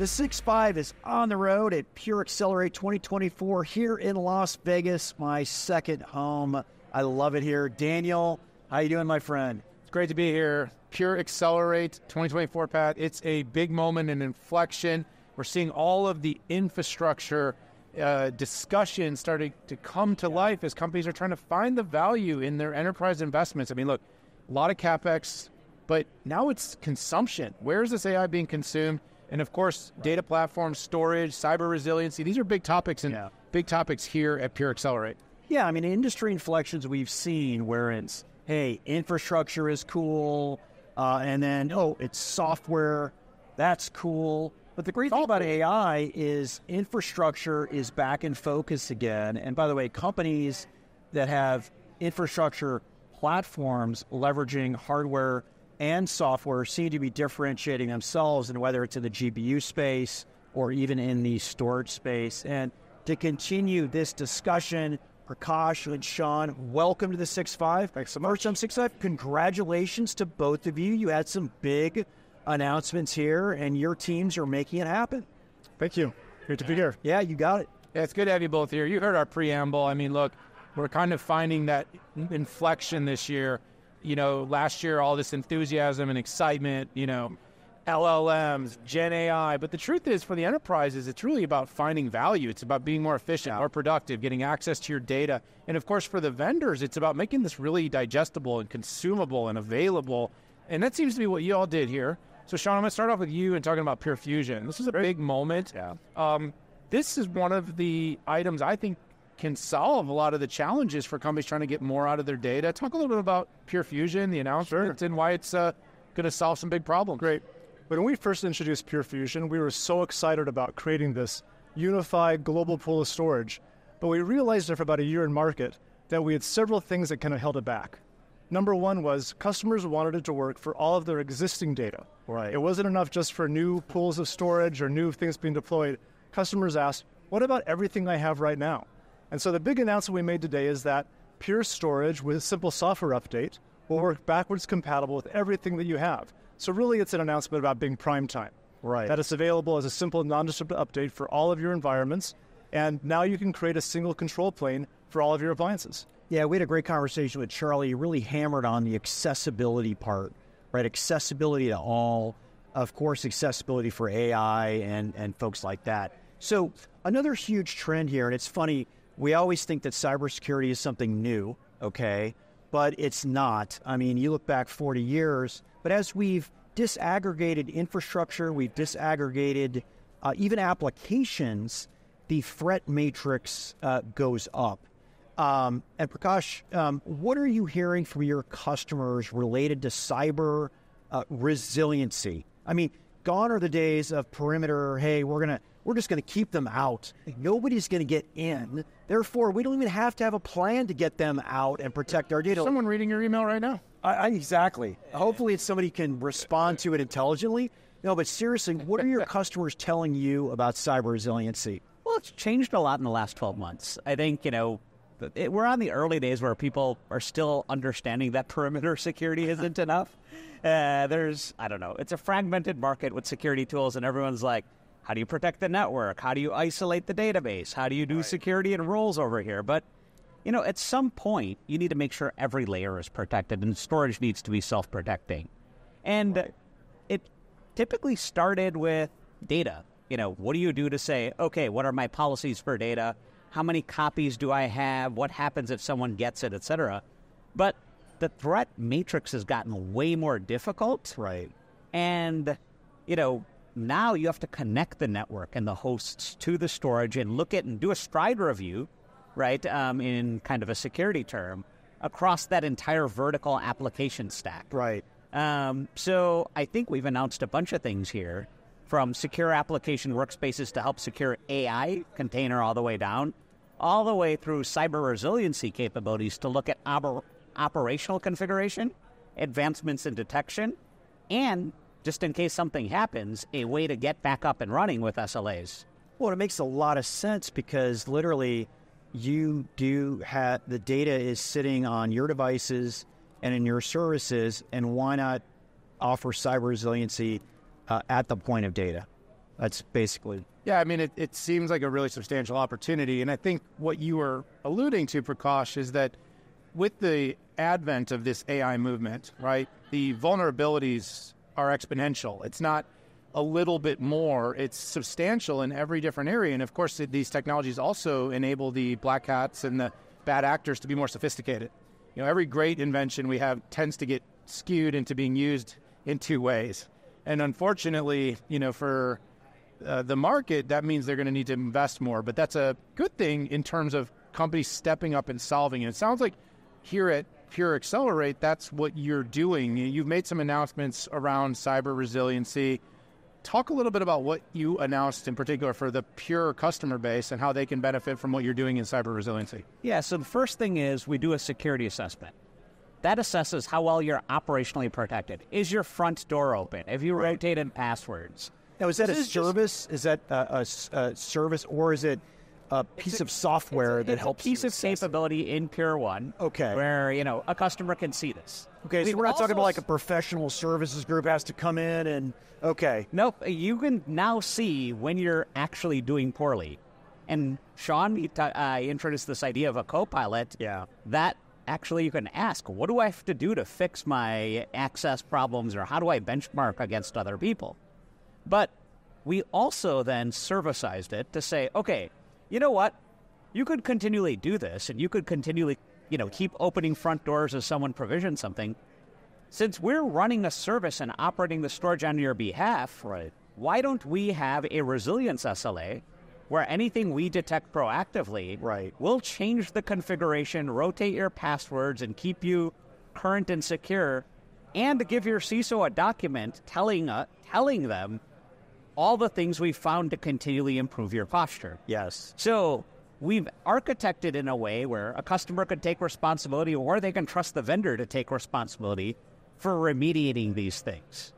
The 6.5 is on the road at Pure Accelerate 2024 here in Las Vegas, my second home. I love it here. Daniel, how you doing, my friend? It's great to be here. Pure Accelerate 2024, Pat. It's a big moment, an inflection. We're seeing all of the infrastructure uh, discussion starting to come to life as companies are trying to find the value in their enterprise investments. I mean, look, a lot of capex, but now it's consumption. Where is this AI being consumed? And of course, data platforms, storage, cyber resiliency. These are big topics and yeah. big topics here at Pure Accelerate. Yeah, I mean, industry inflections we've seen where it's, hey, infrastructure is cool, uh, and then, oh, it's software, that's cool. But the great thing about AI is infrastructure is back in focus again. And by the way, companies that have infrastructure platforms leveraging hardware and software seem to be differentiating themselves, and whether it's in the GPU space or even in the storage space. And to continue this discussion, Prakash and Shawn, welcome to the Six Five. Thanks so much. First time 6.5, congratulations to both of you. You had some big announcements here, and your teams are making it happen. Thank you. Great to be here. Yeah, you got it. Yeah, it's good to have you both here. You heard our preamble. I mean, look, we're kind of finding that inflection this year you know, last year all this enthusiasm and excitement, you know, LLMs, Gen AI. But the truth is, for the enterprises, it's really about finding value. It's about being more efficient, more productive, getting access to your data. And of course, for the vendors, it's about making this really digestible and consumable and available. And that seems to be what you all did here. So, Shawn, I'm going to start off with you and talking about Pure Fusion. This is a big moment. Yeah. Um, this is one of the items I think can solve a lot of the challenges for companies trying to get more out of their data. Talk a little bit about Pure Fusion, the announcement, sure. and why it's uh, going to solve some big problems. Great. When we first introduced Pure Fusion, we were so excited about creating this unified global pool of storage, but we realized after about a year in market that we had several things that kind of held it back. Number one was customers wanted it to work for all of their existing data. Right. It wasn't enough just for new pools of storage or new things being deployed. Customers asked, what about everything I have right now? And so the big announcement we made today is that Pure Storage with a simple software update will work backwards compatible with everything that you have. So really it's an announcement about being prime time. Right. That it's available as a simple non-disruptive update for all of your environments. And now you can create a single control plane for all of your appliances. Yeah, we had a great conversation with Charlie. He really hammered on the accessibility part, right? Accessibility to all, of course, accessibility for AI and, and folks like that. So another huge trend here, and it's funny, we always think that cybersecurity is something new, okay? But it's not. I mean, you look back 40 years, but as we've disaggregated infrastructure, we've disaggregated uh, even applications, the threat matrix uh, goes up. Um, and Prakash, um, what are you hearing from your customers related to cyber uh, resiliency? I mean, gone are the days of perimeter. Hey, we're gonna we're just gonna keep them out. Nobody's gonna get in. Therefore, we don't even have to have a plan to get them out and protect our data. Someone reading your email right now. I, I, exactly. Hopefully, it's somebody can respond to it intelligently. No, but seriously, what are your customers telling you about cyber resiliency? Well, it's changed a lot in the last 12 months. I think, you know, it, we're on the early days where people are still understanding that perimeter security isn't enough. Uh, there's, I don't know, it's a fragmented market with security tools, and everyone's like, how do you protect the network? How do you isolate the database? How do you do right. security and roles over here? But, you know, at some point, you need to make sure every layer is protected, and storage needs to be self protecting. And right. it typically started with data. You know, what do you do to say, okay, what are my policies for data? How many copies do I have? What happens if someone gets it, etc. But the threat matrix has gotten way more difficult. Right. And, you know, now you have to connect the network and the hosts to the storage and look at and do a STRIDE review, right, um, in kind of a security term, across that entire vertical application stack. Right. Um, so I think we've announced a bunch of things here from secure application workspaces to help secure AI container all the way down, all the way through cyber resiliency capabilities to look at oper- operational configuration, advancements in detection, and just in case something happens, a way to get back up and running with SLAs. Well, it makes a lot of sense because literally you do have the data is sitting on your devices and in your services, and why not offer cyber resiliency uh, at the point of data? That's basically Yeah, I mean, it, it seems like a really substantial opportunity. And I think what you were alluding to, Prakash, is that with the advent of this AI movement, right, the vulnerabilities are exponential. It's not a little bit more, it's substantial in every different area. And of course, these technologies also enable the black hats and the bad actors to be more sophisticated. You know, every great invention we have tends to get skewed into being used in two ways. And unfortunately, you know, for uh, the market, that means they're going to need to invest more. But that's a good thing in terms of companies stepping up and solving it. It sounds like here at Pure Accelerate, that's what you're doing. You've made some announcements around cyber resiliency. Talk a little bit about what you announced in particular for the Pure customer base and how they can benefit from what you're doing in cyber resiliency. Yeah, so the first thing is we do a security assessment. That assesses how well you're operationally protected. Is your front door open? Have you rotated passwords? now. Is that This a is just- service? Is that a service, or is it a piece of software that a helps piece you of assess it? capability in Pure One. Okay. Where you know a customer can see this. Okay, so We've we're not talking about like a professional services group has to come in and okay. Nope. You can now see when you're actually doing poorly. And Shawn you t- uh, introduced this idea of a co-pilot. Yeah. That actually you can ask, what do I have to do to fix my access problems, or how do I benchmark against other people? But we also then servicized it to say, okay, you know what? You could continually do this, and you could continually, you know, keep opening front doors as someone provisions something. Since we're running a service and operating the storage on your behalf, Right. why don't we have a resilience SLA where anything we detect proactively Right. will change the configuration, rotate your passwords, and keep you current and secure, and give your CISO a document telling uh, telling them all the things we've found to continually improve your posture. Yes. So we've architected in a way where a customer could take responsibility or they can trust the vendor to take responsibility for remediating these things.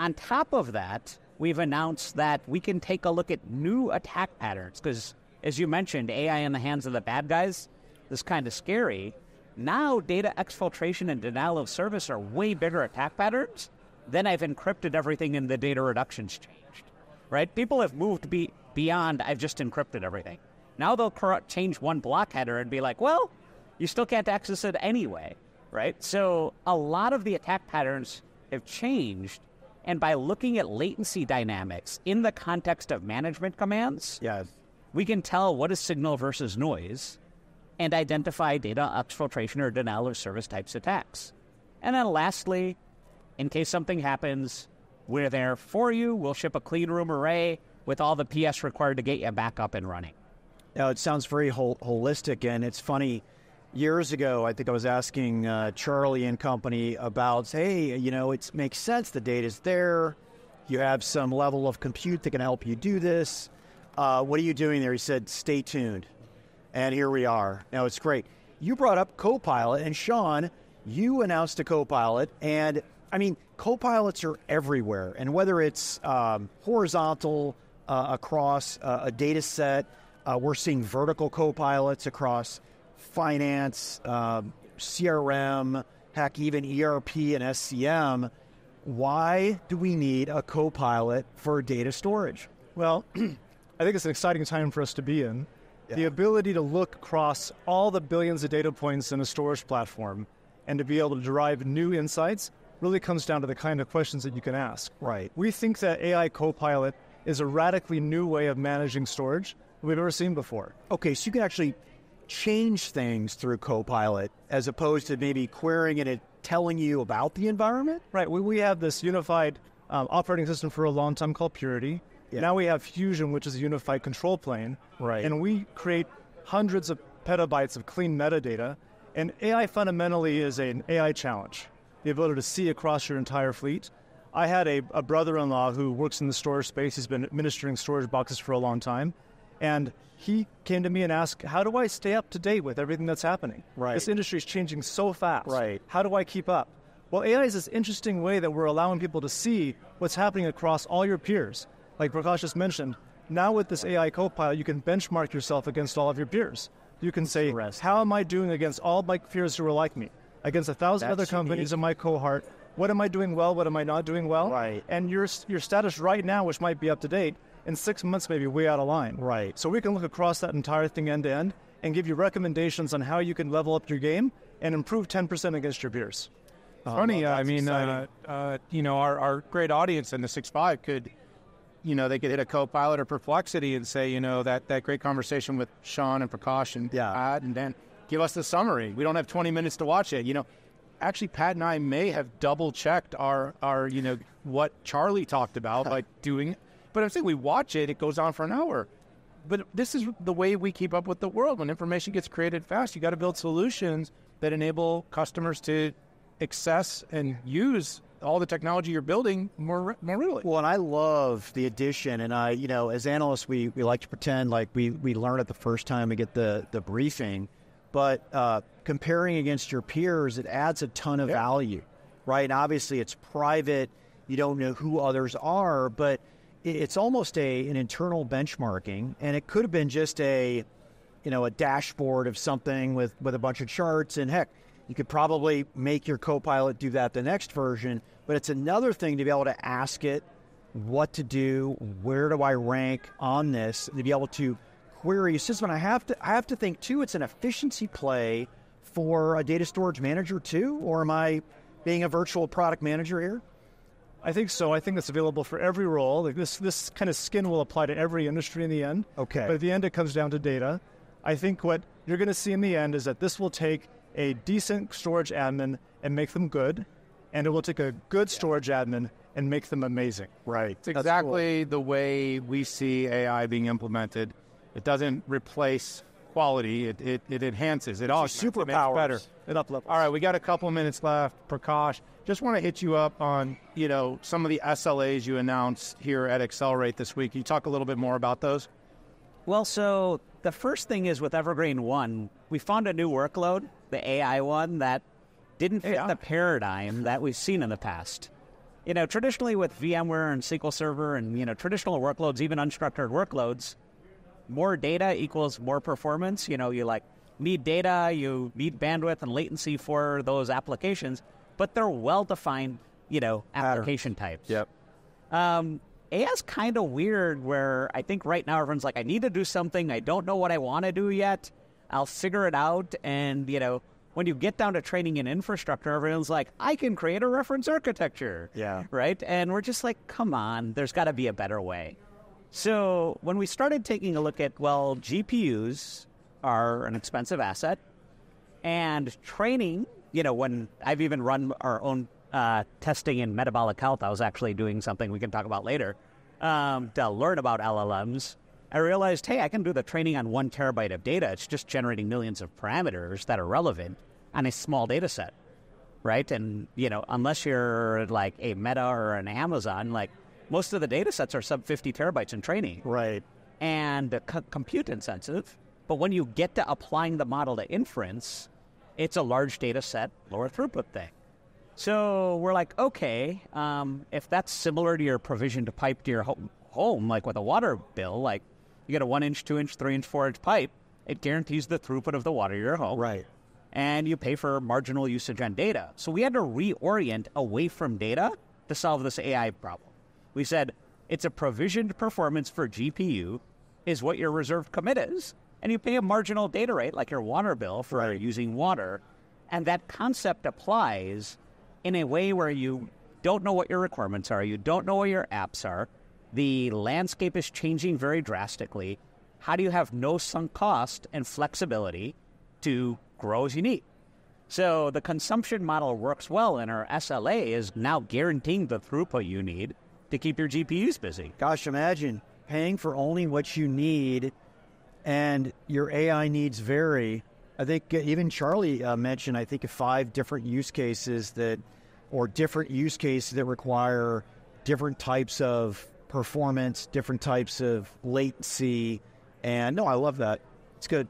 On top of that, we've announced that we can take a look at new attack patterns because, as you mentioned, AI in the hands of the bad guys is kind of scary. Now, data exfiltration and denial of service are way bigger attack patterns. Then I've encrypted everything and the data reduction's changed. Right? People have moved be- beyond, I've just encrypted everything. Now they'll cor- change one block header and be like, well, you still can't access it anyway. Right? So a lot of the attack patterns have changed. And by looking at latency dynamics in the context of management commands, Yeah. we can tell what is signal versus noise and identify data exfiltration or denial of service types attacks. And then lastly, in case something happens, we're there for you. We'll ship a clean room array with all the PS required to get you back up and running. Now it sounds very hol- holistic, and it's funny. Years ago, I think I was asking uh, Charlie and company about, hey, you know, it makes sense. The data's there. You have some level of compute that can help you do this. Uh, what are you doing there? He said, stay tuned. And here we are. Now it's great. You brought up Copilot, and Shawn, you announced a Copilot, and I mean, Copilots are everywhere. And whether it's um, horizontal uh, across uh, a data set, uh, we're seeing vertical Copilots across finance, um, CRM, heck, even ERP and SCM. Why do we need a Copilot for data storage? Well, I think it's an exciting time for us to be in. The ability to look across all the billions of data points in a storage platform and to be able to derive new insights really comes down to the kind of questions that you can ask. Right. We think that AI Copilot is a radically new way of managing storage that we've ever seen before. Okay, so you can actually change things through Copilot as opposed to maybe querying it and it telling you about the environment? Right. We, we have this unified um, operating system for a long time called Purity. Yeah. Now we have Fusion, which is a unified control plane. Right. And we create hundreds of petabytes of clean metadata. And AI fundamentally is an AI challenge the ability to see across your entire fleet. I had a, a brother in law who works in the storage space. He's been administering storage boxes for a long time. And he came to me and asked, How do I stay up to date with everything that's happening? Right. This industry is changing so fast. Right. How do I keep up? Well, AI is this interesting way that we're allowing people to see what's happening across all your peers. Like Prakash just mentioned, now with this AI Copilot, you can benchmark yourself against all of your peers. You can say, how am I doing against all my peers who are like me? Against a thousand other companies in my cohort. What am I doing well? What am I not doing well? Right. And your, your status right now, which might be up to date, in six months maybe way out of line. Right. So we can look across that entire thing end to end and give you recommendations on how you can level up your game and improve 10% against your peers. Funny, well, I mean, uh, uh, you know, our, our great audience in the six five could, you know, they could hit a Copilot or Perplexity and say, you know, that, that great conversation with Shawn and Prakash and Yeah. Pat and Dan, give us the summary. We don't have 20 minutes to watch it. You know, actually, Pat and I may have double checked our, our, you know, what Charlie talked about by doing But I'm saying we watch it, it goes on for an hour. But this is the way we keep up with the world. When information gets created fast, you got to build solutions that enable customers to access and use all the technology you're building more more readily. Well, and I love the addition, and I, you know, as analysts, we, we like to pretend like we, we learn it the first time we get the, the briefing, but uh, comparing against your peers, it adds a ton of value, right? And obviously, it's private; you don't know who others are, but it's almost a an internal benchmarking, and it could have been just a, you know, a dashboard of something with with a bunch of charts, and heck, you could probably make your Copilot do that the next version, but it's another thing to be able to ask it what to do, where do I rank on this, to be able to query a system. And I have to, I have to think too, it's an efficiency play for a data storage manager too, or am I being a virtual product manager here? I think so. I think it's available for every role. Like this, this kind of skin will apply to every industry in the end. Okay. But at the end, it comes down to data. I think what you're going to see in the end is that this will take a decent storage admin and make them good, and it will take a good storage admin and make them amazing. Right. It's exactly the way we see AI being implemented. It doesn't replace quality; it it, it enhances. It all It superpowers. better. It up levels. All right, we got a couple minutes left. Prakash, just want to hit you up on you know some of the SLAs you announced here at Accelerate this week. Can you talk a little bit more about those? Well, so the first thing is with Evergreen One, we found a new workload, the AI one, that didn't fit AI. the paradigm that we've seen in the past. You know, traditionally with VMware and SQL Server and, you know, traditional workloads, even unstructured workloads, more data equals more performance. You know, you like need data, you need bandwidth and latency for those applications, but they're well defined, you know, application types. Yep. Um, AI's kind of weird where I think right now everyone's like, I need to do something. I don't know what I want to do yet. I'll figure it out. And, you know, when you get down to training and infrastructure, everyone's like, I can create a reference architecture. Yeah. Right? And we're just like, come on, there's got to be a better way. So when we started taking a look at, well, GPUs are an expensive asset and training, you know, when I've even run our own uh, testing in metabolic health, I was actually doing something we can talk about later um, to learn about LLMs. I realized, hey, I can do the training on one terabyte of data. It's just generating millions of parameters that are relevant on a small data set, right? And, you know, unless you're like a Meta or an Amazon, like most of the data sets are sub 50 terabytes in training Right. and c- compute intensive. But when you get to applying the model to inference, it's a large data set, lower throughput thing. So we're like, okay, um, if that's similar to your provision to pipe to your home, home, like with a water bill, like you get a one inch, two inch, three inch, four inch pipe, it guarantees the throughput of the water to your home Right. and you pay for marginal usage on data. So we had to reorient away from data to solve this AI problem. We said it's a provisioned performance for GPU is what your reserved commit is, and you pay a marginal data rate like your water bill for using water, and that concept applies in a way where you don't know what your requirements are, you don't know what your apps are, the landscape is changing very drastically. How do you have no sunk cost and flexibility to grow as you need? So the consumption model works well, and our SLA is now guaranteeing the throughput you need to keep your GPUs busy. Gosh, imagine paying for only what you need, and your AI needs vary. I think uh, even Charlie uh, mentioned, I think, five different use cases that, or different use cases that require different types of performance, different types of latency. And no, I love that. It's good.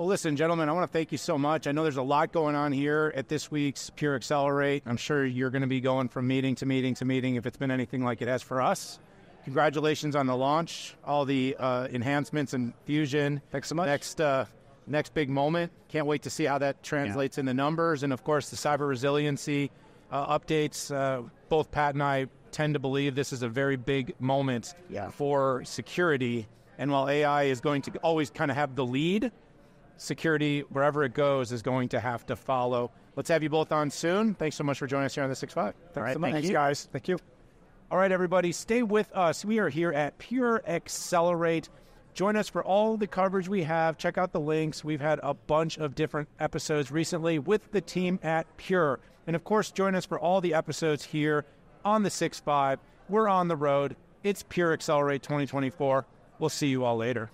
Well, listen, gentlemen, I want to thank you so much. I know there's a lot going on here at this week's Pure Accelerate. I'm sure you're going to be going from meeting to meeting to meeting if it's been anything like it has for us. Congratulations on the launch, all the uh, enhancements and fusion. Thanks so much. Next, uh, next big moment. Can't wait to see how that translates into numbers, and of course the cyber resiliency uh, updates. Uh, both Pat and I tend to believe this is a very big moment Yeah. for security. And while AI is going to always kind of have the lead, security, wherever it goes, is going to have to follow. Let's have you both on soon. Thanks so much for joining us here on the 6 5. Thanks right, so much. thank Thanks, guys. Thank you. All right, everybody, stay with us. We are here at Pure Accelerate. Join us for all the coverage we have. Check out the links. We've had a bunch of different episodes recently with the team at Pure. And of course, join us for all the episodes here on the 6 5. We're on the road. It's Pure Accelerate 2024. We'll see you all later.